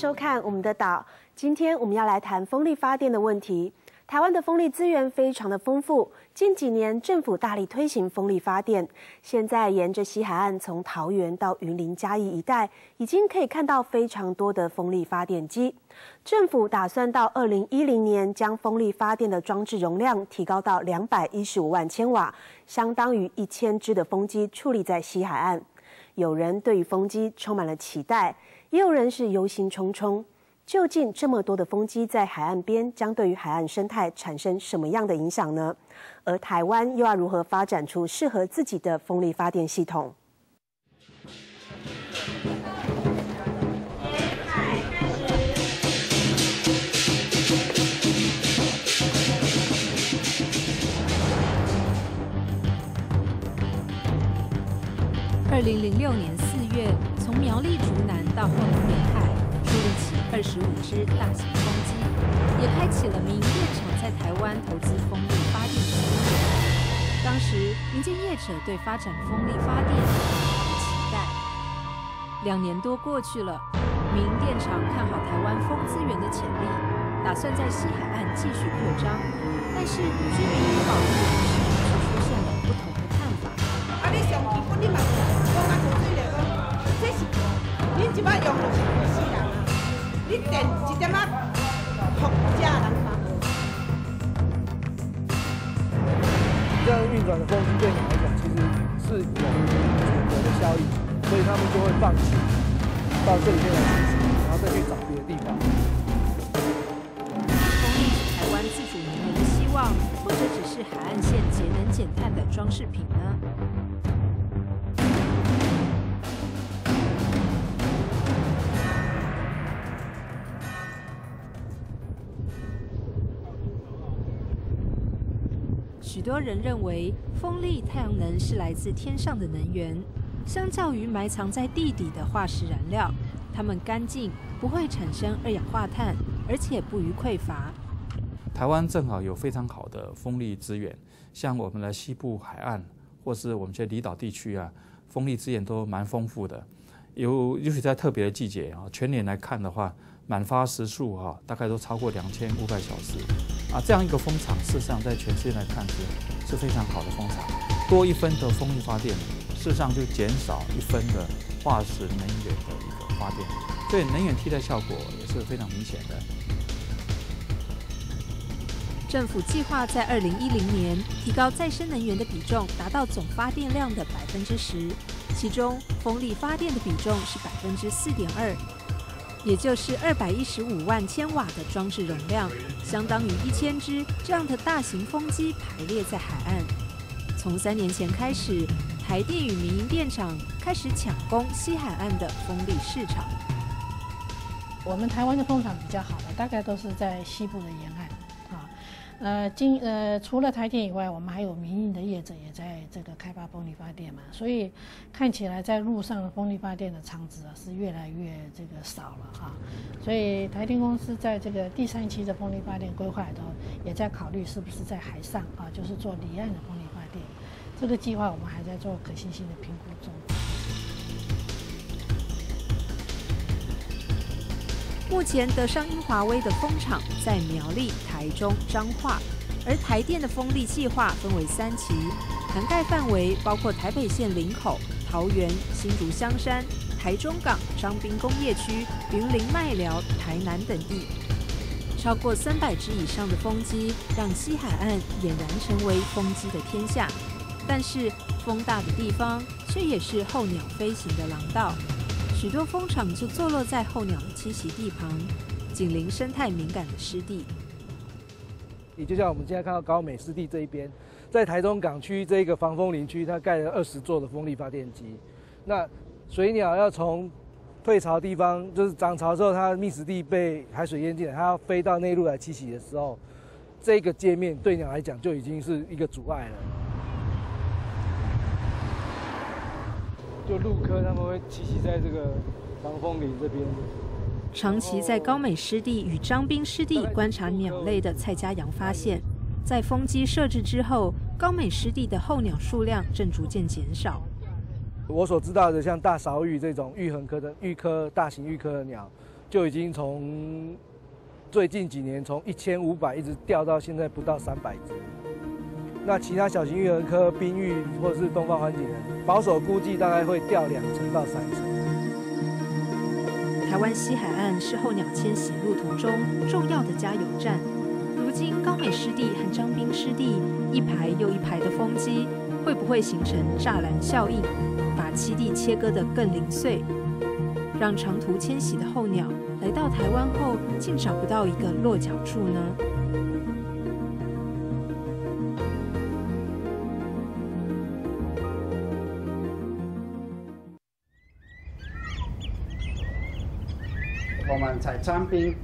收看我们的岛。今天我们要来谈风力发电的问题。台湾的风力资源非常的丰富，近几年政府大力推行风力发电。现在沿着西海岸，从桃园到云林嘉义一带，已经可以看到非常多的风力发电机。政府打算到二零一零年，将风力发电的装置容量提高到两百一十五万千瓦，相当于一千只的风机矗立在西海岸。有人对于风机充满了期待，也有人是忧心忡忡。究竟这么多的风机在海岸边，将对于海岸生态产生什么样的影响呢？而台湾又要如何发展出适合自己的风力发电系统？二零零六年四月，苗栗竹南到后龙沿海。树立起二十五只大型风机，也开启了民营电厂在台湾投资风力发电的机会。当时民间业者对发展风力发电有期待。两年多过去了，民营电厂看好台湾风资源的潜力，打算在西海岸继续扩张。但是居民与保育许多人认为，风力、太阳能是来自天上的能源，相较于埋藏在地底的化石燃料，它们干净，不会产生二氧化碳，而且不予匮乏。台湾正好有非常好的风力资源，像我们的西部海岸，或是我们这些离岛地区啊，风力资源都蛮丰富的。有，尤其在特别的季节啊，全年来看的话。满发时数哈，大概都超过两千五百小时，啊，这样一个风场，事实上在全世界来看是是非常好的风场。多一分的风力发电，事实上就减少一分的化石能源的一个发电，所以能源替代效果也是非常明显的。政府计划在二零一零年提高再生能源的比重，达到总发电量的百分之十，其中风力发电的比重是百分之四点二。也就是二百一十五万千瓦的装置容量，相当于一千只这样的大型风机排列在海岸。从三年前开始，台电与民营电厂开始抢攻西海岸的风力市场。我们台湾的风场比较好的，大概都是在西部的沿岸。呃，今呃除了台电以外，我们还有民营的业者也在这个开发风力发电嘛，所以看起来在路上的风力发电的厂子啊是越来越这个少了哈，所以台电公司在这个第三期的风力发电规划里头，也在考虑是不是在海上啊，就是做离岸的风力发电，这个计划我们还在做可行性的评估。目前德商英华威的风场在苗栗、台中、彰化，而台电的风力计划分为三期，涵盖范围包括台北县林口、桃园、新竹香山、台中港、彰滨工业区、云林麦寮、台南等地，超过三百只以上的风机，让西海岸俨然成为风机的天下。但是风大的地方，却也是候鸟飞行的廊道。许多蜂场就坐落在候鸟的栖息地旁，紧邻生态敏感的湿地。也就像我们现在看到高美湿地这一边，在台中港区这个防风林区，它盖了二十座的风力发电机。那水鸟要从退潮地方，就是涨潮之后，它觅食地被海水淹进来，它要飞到内陆来栖息的时候，这个界面对鸟来讲就已经是一个阻碍了。就陆科他们会栖息在这个防风林这边。长期在高美湿地与张滨湿地观察鸟类的蔡家阳发现，在风机设置之后，高美湿地的候鸟数量正逐渐减少。我所知道的，像大勺鹬这种鹬鸻科的鹬科大型鹬科的鸟，就已经从最近几年从一千五百一直掉到现在不到三百只。那其他小型育儿科、冰玉或者是东方环景人，保守估计大概会掉两成到三成。台湾西海岸是候鸟迁徙路途中重要的加油站。如今高美湿地和张滨湿地一排又一排的风机，会不会形成栅栏效应，把栖地切割得更零碎，让长途迁徙的候鸟来到台湾后，竟找不到一个落脚处呢？们在张滨，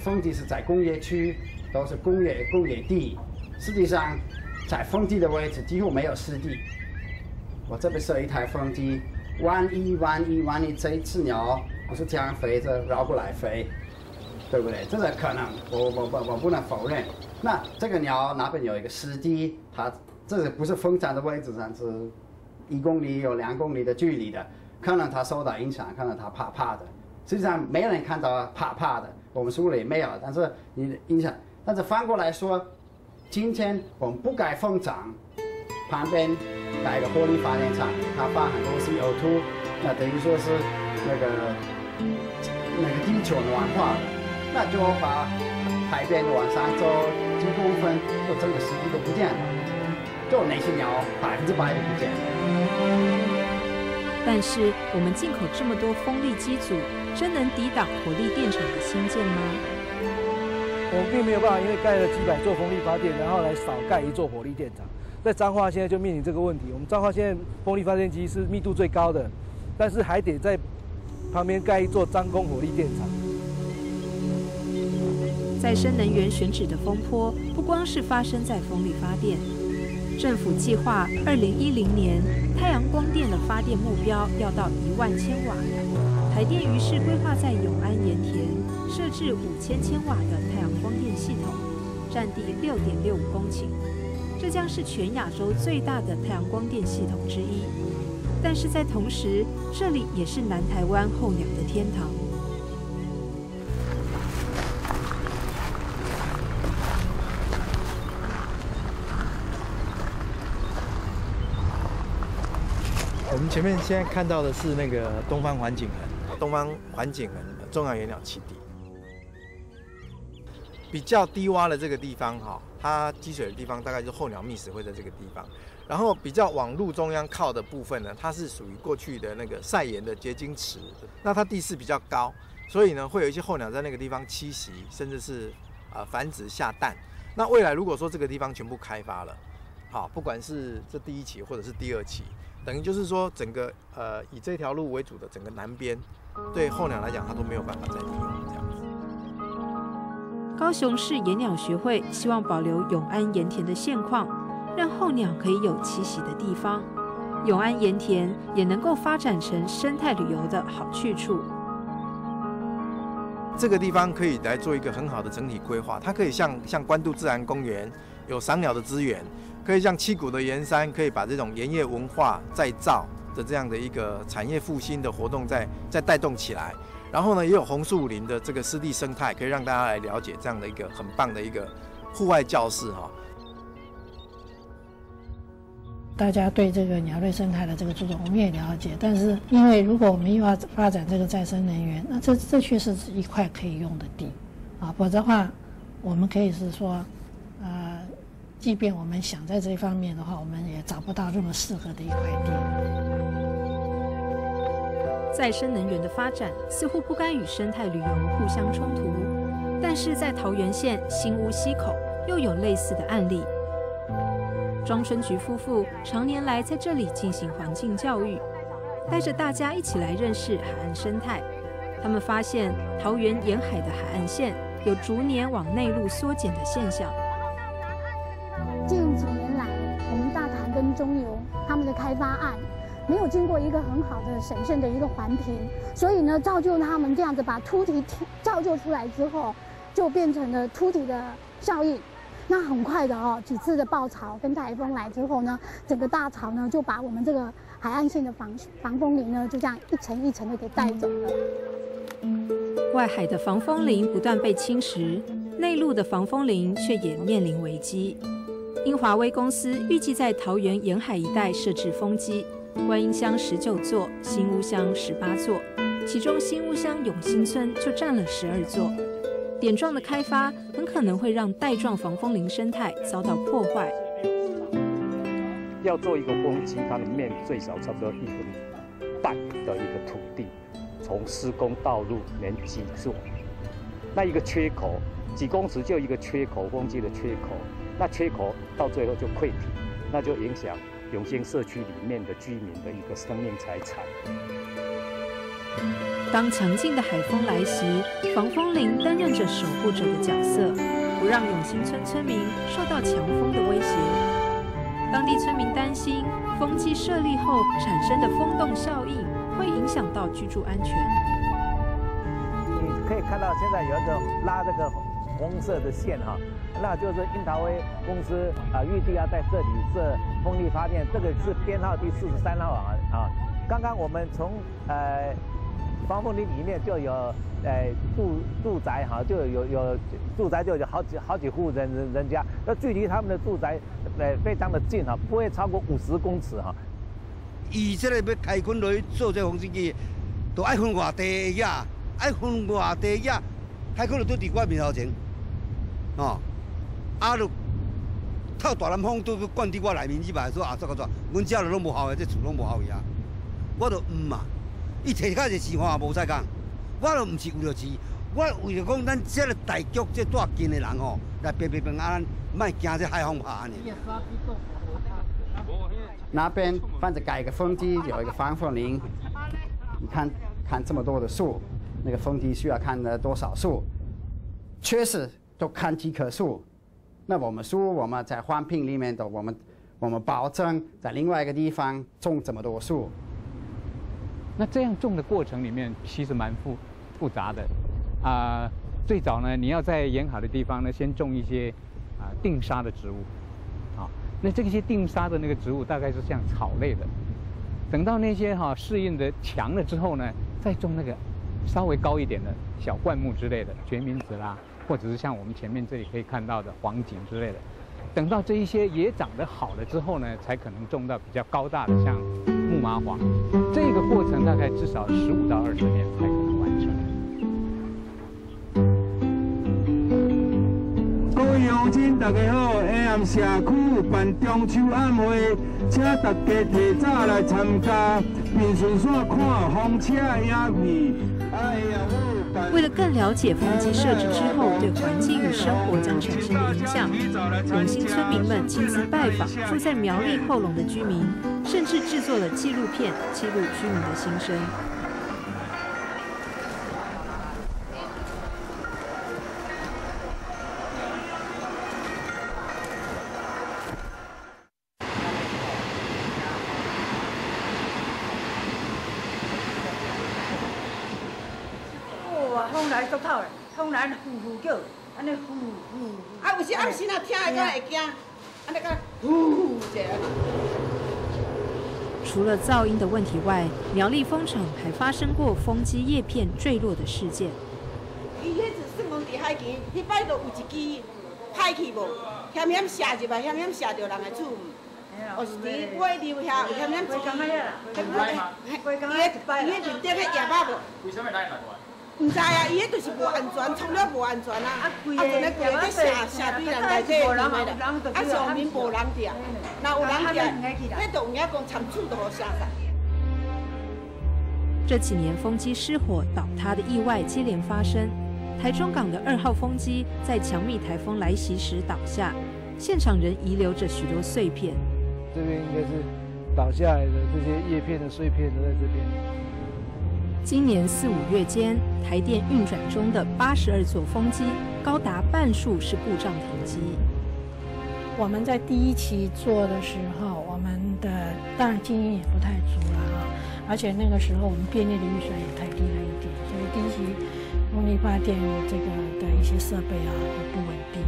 风机是在工业区，都是工业工业地。实际上，在风机的位置几乎没有湿地。我这边设一台风机，万一万一万一这一只鸟不是这样飞着绕过来飞，对不对？这个可能，我我我我不能否认。那这个鸟那边有一个湿地，它这个不是风站的位置上，是一公里有两公里的距离的，可能它受到影响，可能它怕怕的。实际上没人看到怕怕的，我们书里没有。但是你的影响，但是反过来说，今天我们不盖风场，旁边盖一个火力发电厂，它放很多 CO2，那等于说是那个那个地球暖化了，那就把海边的往上走几公分，就整个湿地都不见了，就那些鸟百分之百都不见了。但是我们进口这么多风力机组，真能抵挡火力电厂的兴建吗？我们并没有办法，因为盖了几百座风力发电，然后来少盖一座火力电厂。在彰化现在就面临这个问题。我们彰化现在风力发电机是密度最高的，但是还得在旁边盖一座张工火力电厂。再生能源选址的风波，不光是发生在风力发电。政府计划二零一零年太阳光电的发电目标要到一万千瓦，台电于是规划在永安盐田设置五千千瓦的太阳光电系统，占地六点六五公顷，这将是全亚洲最大的太阳光电系统之一。但是在同时，这里也是南台湾候鸟的天堂。前面现在看到的是那个东方环景人，东方环景人中央原鸟栖地，比较低洼的这个地方哈，它积水的地方大概就候鸟觅食会在这个地方，然后比较往路中央靠的部分呢，它是属于过去的那个晒盐的结晶池，那它地势比较高，所以呢会有一些候鸟在那个地方栖息，甚至是啊繁殖下蛋。那未来如果说这个地方全部开发了，好，不管是这第一期或者是第二期。等于就是说，整个呃以这条路为主的整个南边，对候鸟来讲，它都没有办法再利用这样子。高雄市野鸟学会希望保留永安盐田的现况，让候鸟可以有栖息的地方，永安盐田也能够发展成生态旅游的好去处。这个地方可以来做一个很好的整体规划，它可以像像关渡自然公园有赏鸟的资源。可以像七股的盐山，可以把这种盐业文化再造的这样的一个产业复兴的活动再再带动起来。然后呢，也有红树林的这个湿地生态，可以让大家来了解这样的一个很棒的一个户外教室哈。大家对这个鸟类生态的这个注重，我们也了解。但是，因为如果我们又要发展这个再生能源，那这这确实是一块可以用的地啊。否则的话，我们可以是说，即便我们想在这方面的话，我们也找不到这么适合的一块地。再生能源的发展似乎不该与生态旅游互相冲突，但是在桃园县新屋溪口又有类似的案例。庄春菊夫妇常年来在这里进行环境教育，带着大家一起来认识海岸生态。他们发现桃园沿海的海岸线有逐年往内陆缩减的现象。经过一个很好的审慎的一个环评，所以呢，造就他们这样子把凸体造就出来之后，就变成了凸体的效应。那很快的哦，几次的暴潮跟台风来之后呢，整个大潮呢就把我们这个海岸线的防防风林呢就这样一层一层的给带走了。外海的防风林不断被侵蚀，内陆的防风林却也面临危机。英华威公司预计在桃园沿海一带设置风机，观音乡十九座，新屋乡十八座，其中新屋乡永兴村就占了十二座。点状的开发很可能会让带状防风林生态遭到破坏。要做一个风机，它的面最少差不多一分半的一个土地，从施工道路连基座，那一个缺口几公尺就一个缺口，风机的缺口，那缺口到最后就溃体，那就影响永兴社区里面的居民的一个生命财产。当强劲的海风来袭，防风林担任着守护者的角色，不让永兴村村民受到强风的威胁。当地村民担心，风机设立后产生的风洞效应会影响到居住安全。你可以看到，现在有一个拉这个红色的线哈，那就是樱桃威公司啊，预计要在这里设风力发电，这个是编号第四十三号啊啊。刚刚我们从呃防风林里面就有呃住住宅哈，就有有住宅就有好几好几户人人人家，那距离他们的住宅。呃，非常的近哈，不会超过五十公尺哈。以这个要开垦来做这风机机，都爱分外地呀，爱分外地呀，开垦都伫我面头前，哦，啊，就透大南风都灌伫我内面，以外说啊，这个做，阮家了拢无效的，这厝拢无效呀。我都唔嘛，伊提开个钱我也无再讲，我都唔是为了钱，我为了讲咱遮个大局这带近的人哦，来平平平安。卖惊这海风怕呢。那边放着改个风机，有一个防风林。你看看这么多的树，那个风机需要看的多少树？确实都看几棵树。那我们树，我们在环评里面的，我们我们保证在另外一个地方种这么多树。那这样种的过程里面其实蛮复复杂的啊。最早呢，你要在沿海的地方呢，先种一些。啊，定沙的植物，啊，那这些定沙的那个植物大概是像草类的。等到那些哈适应的强了之后呢，再种那个稍微高一点的小灌木之类的，决明子啦，或者是像我们前面这里可以看到的黄锦之类的。等到这一些也长得好了之后呢，才可能种到比较高大的像木麻黄。这个过程大概至少十五到二十年才可能完成。各位乡亲大家好，下暗社区办中秋晚会，请大家提早来参加，并顺线看风车影片。哎呀为了更了解风机设置之后对环境与生活将产生的影响，永兴村民们亲自拜访住在苗栗后龙的居民，甚至制作了纪录片记录居民的心声。呼呼叫，安尼呼呼。啊，有时暗时若听会个会惊，安尼个呼呼者。除了噪音的问题外，苗栗风场还发生过风机叶片坠落的事件。伊迄次算讲伫海墘，迄摆都有一支歹去无，险险射入来，险险射着人的厝。哦，是伫尾流遐有险险一支。伊迄面顶迄叶巴无。为什么来来唔知啊，伊迄就是无安全，冲了无安全啊！啊，规个规个去射射对人内底的，啊上面无人钓，那有人钓，迄就有都好射散。这几年风机失火倒塌的意外接连发生，台中港的二号风机在强密台风来袭时倒下，现场仍遗留着许多碎片。这边应该是倒下来的这些叶片的碎片都在这边。今年四五月间，台电运转中的八十二座风机，高达半数是故障停机。我们在第一期做的时候，我们的当然经验也不太足了啊，而且那个时候我们编列的预算也太低了一点，所以第一期风力发电这个的一些设备啊都不稳定，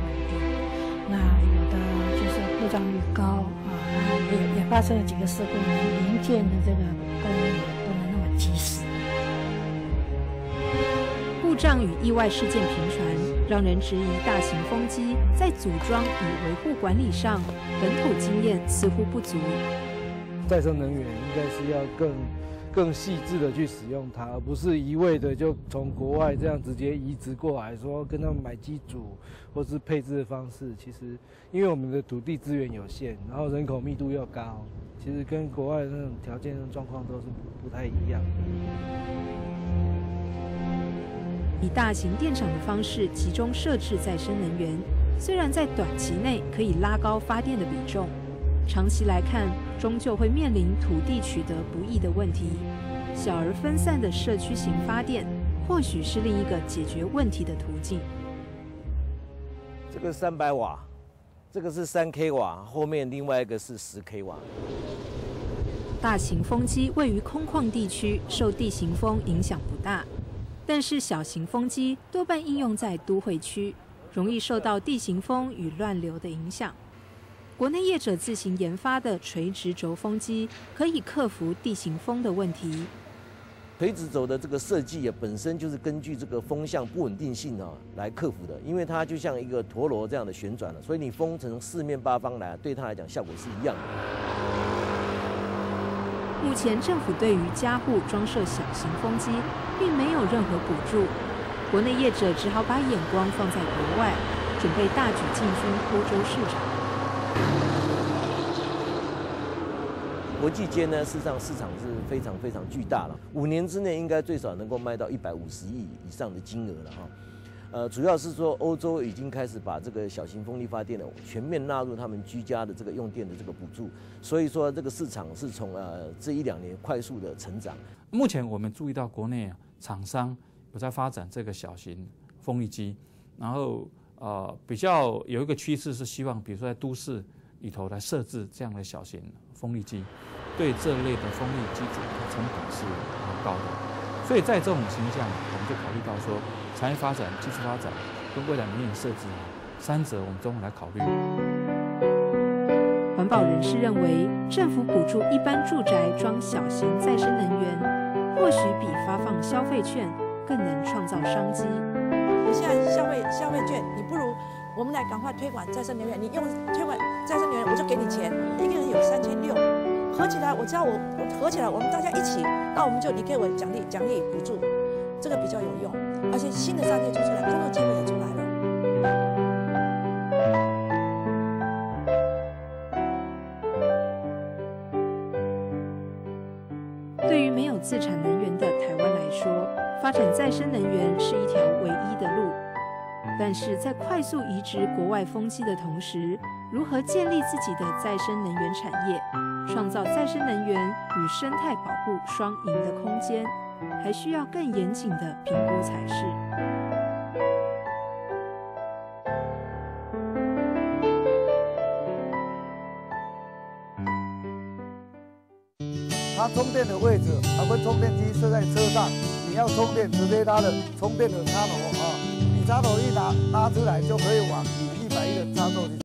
稳定。那有的就是故障率高啊，也也发生了几个事故，零件的这个故障与意外事件频传，让人质疑大型风机在组装与维护管理上，本土经验似乎不足。再生能源应该是要更更细致的去使用它，而不是一味的就从国外这样直接移植过来，说跟他们买机组或是配置的方式。其实，因为我们的土地资源有限，然后人口密度又高，其实跟国外那种条件状况都是不太一样。以大型电厂的方式集中设置再生能源，虽然在短期内可以拉高发电的比重，长期来看终究会面临土地取得不易的问题。小而分散的社区型发电，或许是另一个解决问题的途径。这个三百瓦，这个是三 k 瓦，后面另外一个是十 k 瓦。大型风机位于空旷地区，受地形风影响不大。但是小型风机多半应用在都会区，容易受到地形风与乱流的影响。国内业者自行研发的垂直轴风机，可以克服地形风的问题。垂直轴的这个设计啊，本身就是根据这个风向不稳定性啊来克服的，因为它就像一个陀螺这样的旋转了，所以你风从四面八方来，对它来讲效果是一样的。目前政府对于家户装设小型风机，并没有任何补助，国内业者只好把眼光放在国外，准备大举进军欧洲市场。国际间呢，事实上市场是非常非常巨大了，五年之内应该最少能够卖到一百五十亿以上的金额了哈。呃，主要是说欧洲已经开始把这个小型风力发电呢全面纳入他们居家的这个用电的这个补助，所以说这个市场是从呃这一两年快速的成长。目前我们注意到国内厂商有在发展这个小型风力机，然后呃比较有一个趋势是希望，比如说在都市里头来设置这样的小型风力机，对这类的风力机组的成本是很高的，所以在这种情况下，我们就考虑到说。产业发展、技术发展跟未来能源设置三者，我们综合来考虑。环保人士认为，政府补助一般住宅装小型再生能源，或许比发放消费券更能创造商机。你现在消费消费券，你不如我们来赶快推广再生能源。你用推广再生能源，我就给你钱，一个人有三千六，合起来，我知道我合起来，我们大家一起，那我们就你给我奖励奖励补助，这个比较有用。而且新的商机就出来，工作机会也出来生能源是一条唯一的路。但是在快速移植国外风机的同时，如何建立自己的再生能源产业，创造再生能源与生态保护双赢的空间？还需要更严谨的评估才是。它充电的位置，我们，充电机设在车上，要充电直接它的充电的插头啊，你插头一拿拉出来就可以往你一百一的插座去。